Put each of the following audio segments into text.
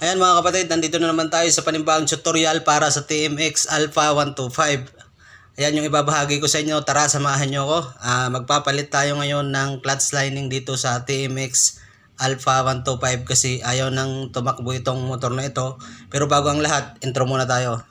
Ayan mga kapatid, nandito na naman tayo sa panibagong tutorial para sa TMX Alpha 125. Ayan yung ibabahagi ko sa inyo. Tara, samahan nyo ako. Ah, magpapalit tayo ngayon ng clutch lining dito sa TMX Alpha 125 kasi ayaw nang tumakbo itong motor na ito. Pero bago ang lahat, intro muna tayo.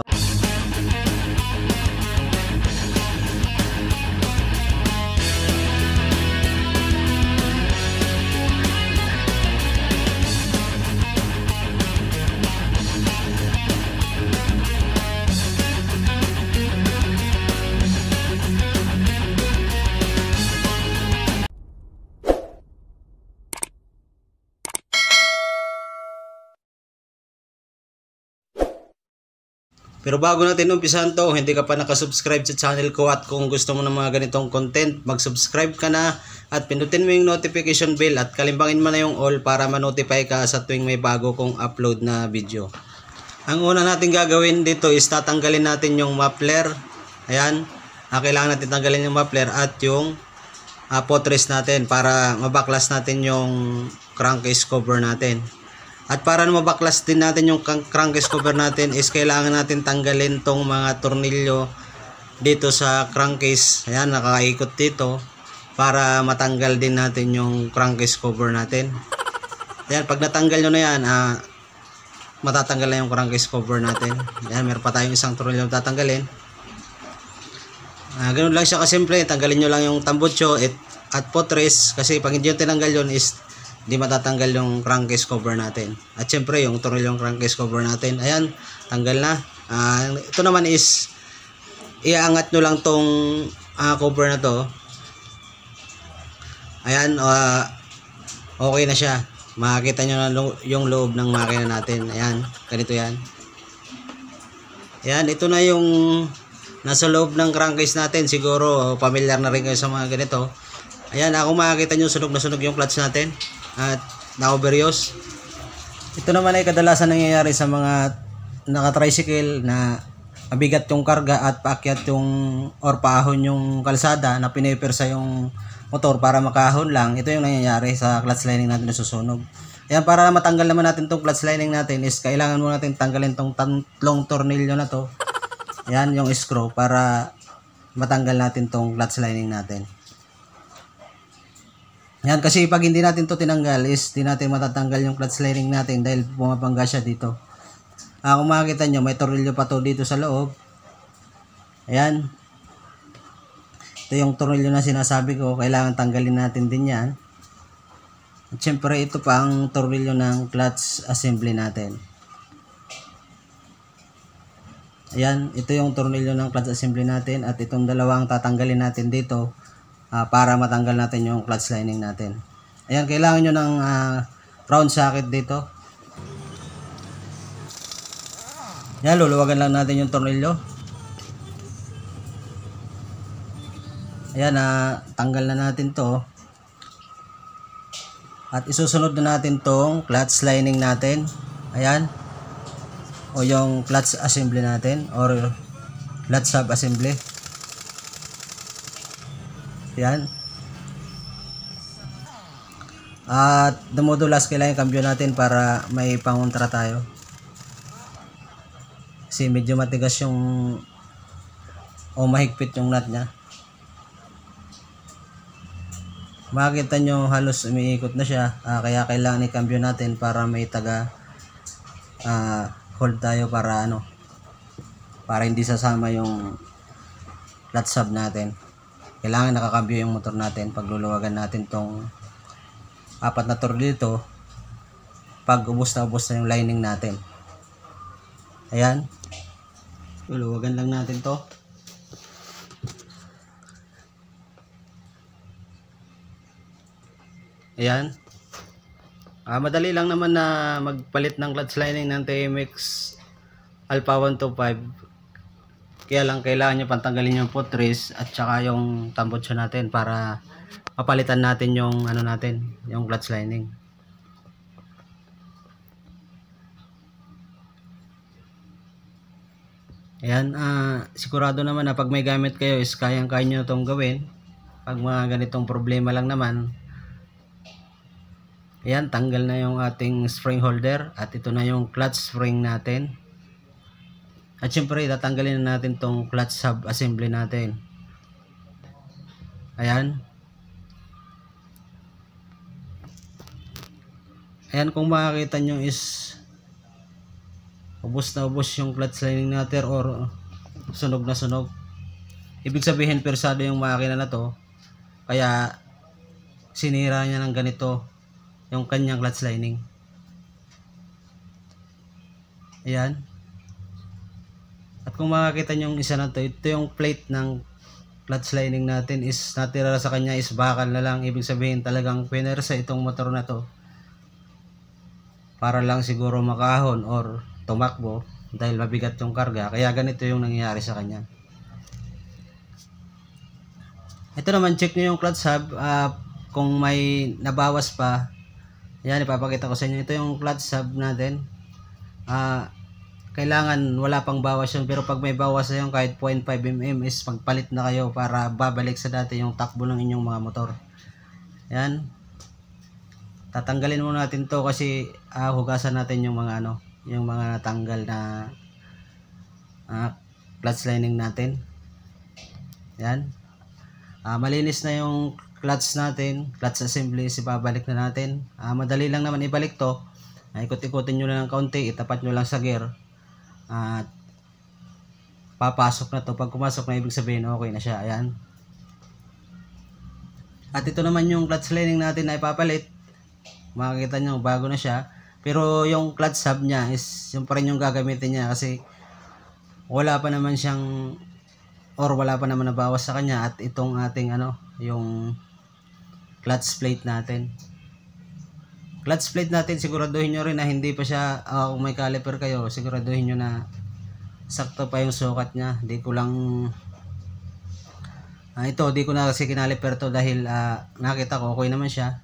Pero bago natin umpisahan to, hindi ka pa nakasubscribe sa channel ko at kung gusto mo ng mga ganitong content, mag-subscribe ka na at pindutin mo yung notification bell at kalimbangin mo na yung all para ma-notify ka sa tuwing may bago kong upload na video. Ang una natin gagawin dito is tatanggalin natin yung muffler. Ayan, ah, kailangan natin tanggalin yung muffler at yung uh, potres natin para mabaklas natin yung crankcase cover natin. At para mabaklas din natin yung crankcase cover natin is kailangan natin tanggalin tong mga tornilyo dito sa crankcase. Ayan, nakakaikot dito para matanggal din natin yung crankcase cover natin. Ayan, pag natanggal nyo na yan, ah, matatanggal na yung crankcase cover natin. Ayan, meron pa tayong isang tornilyo tatanggalin. Ah, ganun lang siya kasimple. Tanggalin nyo lang yung tambutso at, at potres kasi pag hindi yung tinanggal yun is hindi matatanggal yung crankcase cover natin. At syempre yung tornilyo yung crankcase cover natin. Ayan, tanggal na. Uh, ito naman is iaangat nyo lang tong uh, cover na to. Ayan, uh, okay na siya. Makikita nyo na lo yung loob ng makina natin. Ayan, ganito yan. Ayan, ito na yung nasa loob ng crankcase natin. Siguro, familiar na rin kayo sa mga ganito. Ayan, ako makikita nyo sunog na sunog yung clutch natin at na-overuse. Ito naman ay kadalasan nangyayari sa mga naka-tricycle na mabigat yung karga at paakyat yung or paahon yung kalsada na pinipersa yung motor para makahon lang. Ito yung nangyayari sa clutch lining natin na susunog. Ayan, para matanggal naman natin tong clutch lining natin is kailangan muna natin tanggalin tong tatlong tornilyo na to. Ayan, yung screw para matanggal natin tong clutch lining natin. Yan kasi pag hindi natin to tinanggal is di natin matatanggal yung clutch lining natin dahil pumapangga siya dito. Ah, kung makikita nyo, may tornilyo pa to dito sa loob. Ayan. Ito yung tornilyo na sinasabi ko. Kailangan tanggalin natin din yan. At syempre, ito pa ang tornilyo ng clutch assembly natin. Ayan, ito yung tornilyo ng clutch assembly natin. At itong dalawang tatanggalin natin dito uh, para matanggal natin yung clutch lining natin. Ayan, kailangan nyo ng uh, round socket dito. Yan, luluwagan lang natin yung tornilyo. Ayan, uh, tanggal na natin to. At isusunod na natin tong clutch lining natin. Ayan. O yung clutch assembly natin or clutch sub assembly. Yan. At dumudulas kailangan cambio natin para may pangontra tayo. Kasi medyo matigas yung o mahigpit yung nut niya. Makikita nyo halos umiikot na siya. Uh, kaya kailangan i-cambio natin para may taga uh, hold tayo para ano para hindi sasama yung flat sub natin kailangan nakakambyo yung motor natin pagluluwagan natin tong apat na tornilyo dito. Pag ubos na ubos na yung lining natin. Ayan. Luluwagan lang natin to. Ayan. Ah, madali lang naman na magpalit ng clutch lining ng TMX Alpha 125 kaya lang kailangan nyo pantanggalin yung putres at saka yung tambutso natin para mapalitan natin yung ano natin, yung clutch lining. Ayan, uh, sigurado naman na pag may gamit kayo is kayang-kaya nyo itong gawin. Pag mga ganitong problema lang naman, Ayan, tanggal na yung ating spring holder at ito na yung clutch spring natin. At syempre, tatanggalin na natin tong clutch sub assembly natin. Ayan. Ayan, kung makakita nyo is ubos na ubos yung clutch lining natin or sunog na sunog. Ibig sabihin, persado yung makina na to. Kaya, sinira niya ng ganito yung kanyang clutch lining. Ayan. At kung makakita nyo yung isa na to, ito yung plate ng clutch lining natin is natira sa kanya is bakal na lang. Ibig sabihin talagang pinersa itong motor na to. Para lang siguro makahon or tumakbo dahil mabigat yung karga. Kaya ganito yung nangyayari sa kanya. Ito naman, check nyo yung clutch hub. Uh, kung may nabawas pa, yan, ipapakita ko sa inyo. Ito yung clutch hub natin. Ah, kailangan wala pang bawas yun. Pero pag may bawas na yun, kahit 0.5 mm is magpalit na kayo para babalik sa dati yung takbo ng inyong mga motor. Yan. Tatanggalin muna natin to kasi ah, hugasan natin yung mga ano, yung mga natanggal na ah, clutch lining natin. Yan. Ah, malinis na yung clutch natin, clutch assembly is ibabalik na natin. Uh, madali lang naman ibalik to. Uh, ikot-ikutin nyo na ng kaunti, itapat nyo lang sa gear. At papasok na to. Pag kumasok na ibig sabihin okay na siya. Ayan. At ito naman yung clutch lining natin na ipapalit. Makikita nyo bago na siya. Pero yung clutch hub niya is yung pa rin yung gagamitin niya kasi wala pa naman siyang or wala pa naman nabawas sa kanya at itong ating ano yung clutch plate natin. Clutch plate natin, siguraduhin nyo rin na hindi pa siya, uh, kung may caliper kayo, siguraduhin nyo na sakto pa yung sukat niya. Di ko lang, uh, ito, di ko na kasi kinaliper to dahil uh, nakita ko, okay naman siya.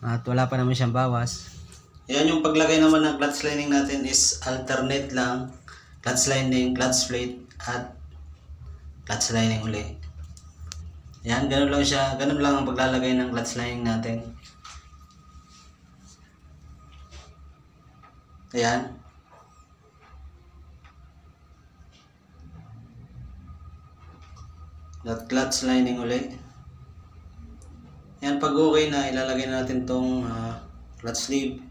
At wala pa naman siyang bawas. Yan yung paglagay naman ng clutch lining natin is alternate lang. Clutch lining, clutch plate, at clutch lining uli. Yan, ganun lang siya. Ganun lang ang paglalagay ng clutch lining natin. Ayan. That clutch lining ulit. Yan, pag okay na, ilalagay natin tong uh, clutch sleeve.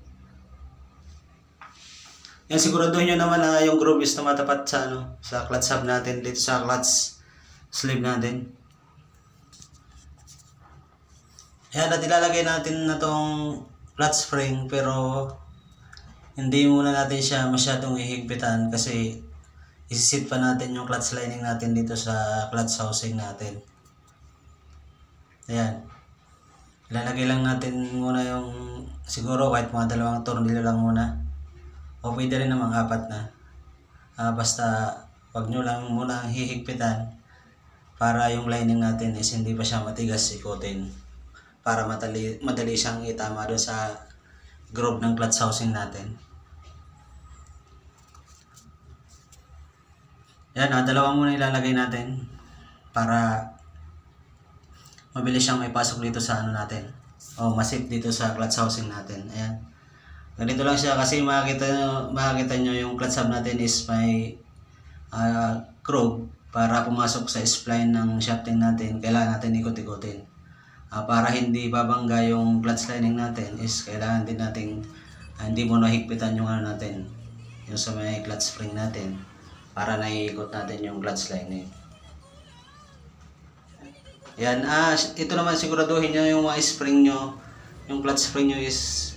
Yan, siguraduhin nyo naman na yung groove is tumatapat sa, ano, sa clutch hub natin, dito sa clutch sleeve natin. Ayan, at ilalagay natin na tong clutch spring pero hindi muna natin siya masyadong ihigpitan kasi isisit pa natin yung clutch lining natin dito sa clutch housing natin. Ayan. Ilalagay lang natin muna yung siguro kahit mga dalawang tornilyo lang muna. O pwede rin namang apat na. Uh, basta wag nyo lang muna hihigpitan para yung lining natin is hindi pa siya matigas ikutin para madali, madali siyang itama doon sa groove ng clutch housing natin. Yan, ah, dalawa muna ilalagay natin para mabilis siyang may pasok dito sa ano natin o masip dito sa clutch housing natin. Ayan. Ganito lang siya kasi makikita nyo, makikita nyo yung clutch hub natin is may uh, groove para pumasok sa spline ng shafting natin. Kailangan natin ikot-ikutin uh, para hindi babangga yung clutch lining natin is kailangan din nating uh, hindi mo nahigpitan yung ano natin yung sa may clutch spring natin para naiikot natin yung clutch lining yan ah ito naman siguraduhin nyo yung mga spring nyo yung clutch spring nyo is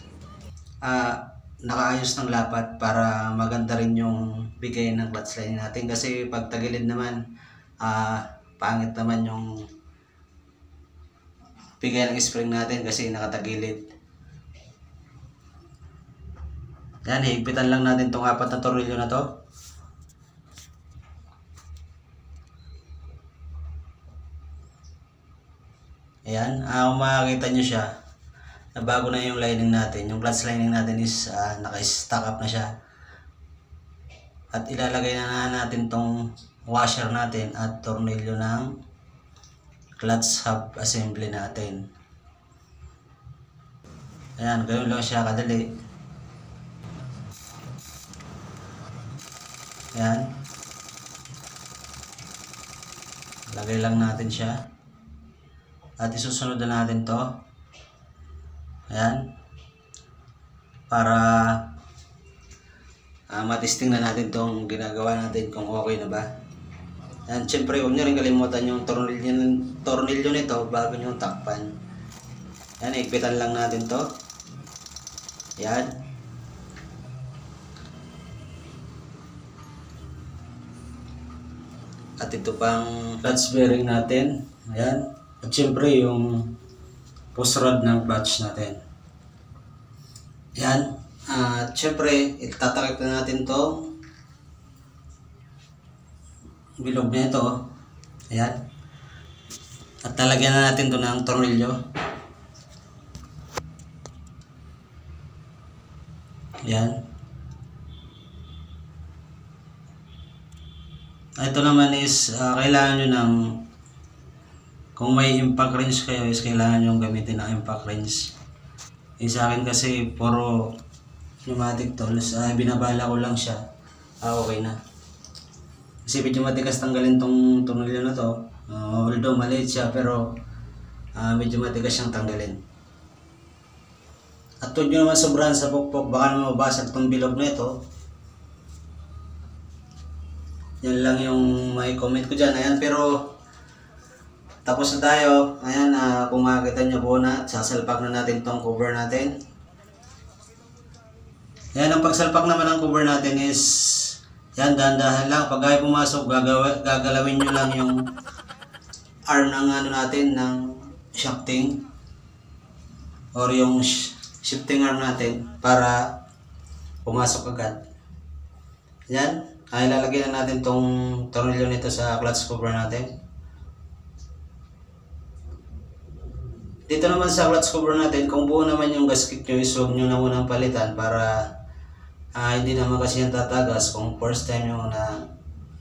ah nakaayos ng lapat para maganda rin yung bigay ng clutch lining natin kasi pag tagilid naman ah pangit naman yung bigay ng spring natin kasi nakatagilid. Yan, higpitan lang natin itong apat na tornilyo na to. Ayan, uh, makakita nyo siya, na bago na yung lining natin, yung clutch lining natin is uh, naka-stack up na siya. At ilalagay na natin tong washer natin at tornilyo ng clutch hub assembly natin. Ayan, ganun lang siya kadali. Ayan. Lagay lang natin siya. At isusunod na natin to. Ayan. Para uh, matisting na natin tong ginagawa natin kung okay na ba. Ayan, syempre huwag nyo rin kalimutan yung tornilyo, tornilyo nito bago nyo takpan. Ayan, ikpitan lang natin to. Ayan. At ito pang clutch bearing natin. Ayan. At syempre yung post rod ng clutch natin. Ayan. At syempre, itatakip na natin to bilog na ito. Ayan. At talagyan na natin to ng tornilyo. Ayan. Ito naman is uh, kailangan nyo ng kung may impact wrench kayo is kailangan nyo gamitin ng impact wrench. Eh, sa akin kasi puro pneumatic tools, uh, binabala ko lang siya. Ah, okay na. Kasi medyo matigas tanggalin tong tornilyo na to. Uh, although maliit siya pero uh, medyo matigas siyang tanggalin. At huwag nyo naman sobrahan sa pukpok, baka naman mabasag tong bilog na ito. Yan lang yung may comment ko dyan. Ayan, pero tapos na tayo. Ayan, uh, kung makikita nyo po na, sasalpak na natin tong cover natin. Ayan, ang pagsalpak naman ng cover natin is yan, dahan-dahan lang. Pag ay pumasok, gagawa, gagalawin nyo lang yung arm ng ano natin, ng shafting or yung shifting arm natin para pumasok agad. Yan. Ay, lalagyan na natin tong tornilyo nito sa clutch cover natin. Dito naman sa clutch cover natin, kung buo naman yung gasket nyo, is huwag nyo na munang palitan para uh, hindi naman kasi yung tatagas kung first time yung na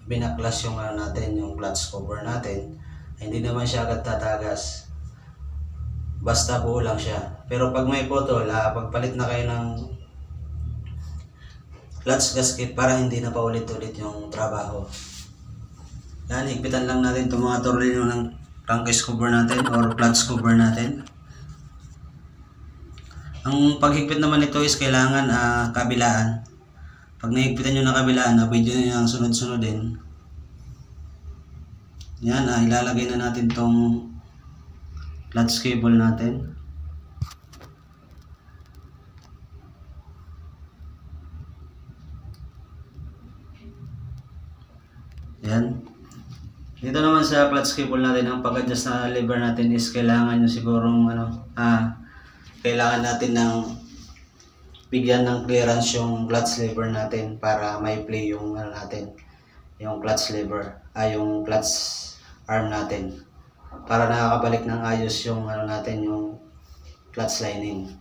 binaklas yung ano natin, yung clutch cover natin, hindi naman siya agad tatagas. Basta buo lang siya. Pero pag may photo, la, pagpalit na kayo ng clutch gasket para hindi na paulit-ulit yung trabaho. Yan, higpitan lang natin itong mga tornilyo ng crankcase cover natin or clutch cover natin. Ang paghigpit naman nito is kailangan uh, kabilaan. Pag nahigpitan nyo na kabilaan, na video nyo yung sunod-sunod din. Yan, uh, ilalagay na natin tong clutch cable natin. Yan. Dito naman sa clutch cable natin, ang pag-adjust na lever natin is kailangan nyo sigurong ano, ah, kailangan natin ng bigyan ng clearance yung clutch lever natin para may play yung ano natin, yung clutch lever, ay ah, yung clutch arm natin. Para nakakabalik ng ayos yung ano natin, yung clutch lining.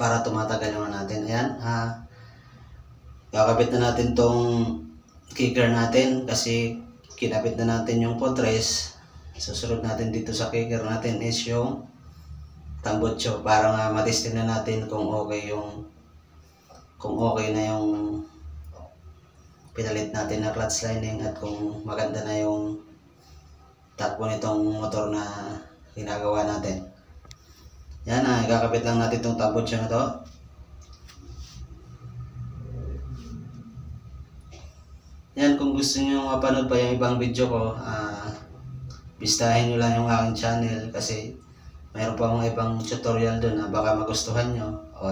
Para tumatagal yung natin. Ayan, ha. Kakabit na natin tong kicker natin kasi kinabit na natin yung potres. Susunod natin dito sa kicker natin is yung tambutso para nga matestin na natin kung okay yung kung okay na yung pinalit natin na clutch lining at kung maganda na yung takbo nitong motor na ginagawa natin. Yan na, ah, ikakabit lang natin itong tambutso na to Yan, kung gusto niyo mapanood pa yung ibang video ko, uh, bistahin nyo lang yung aking channel kasi mayroon pa akong ibang tutorial doon na baka magustuhan nyo o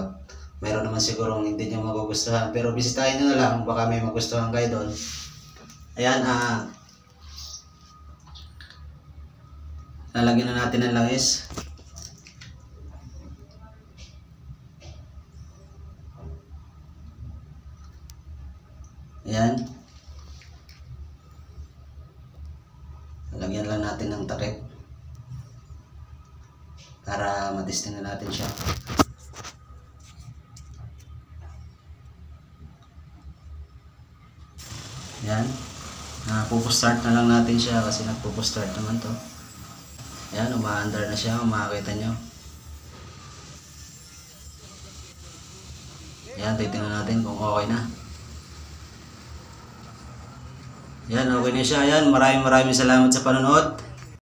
mayroon naman siguro hindi nyo magugustuhan. Pero bisitahin nyo na lang baka may magustuhan kayo doon ayan ah uh, lalagyan na natin ng langis. Ayan lagyan lang natin ng takip para madestin na natin siya. Yan. Napupustart na lang natin siya kasi nagpupustart naman to. Yan umaandar na siya makakita nyo. Yan titignan natin kung okay na. Yan, okay na siya. Yan, maraming maraming salamat sa panonood.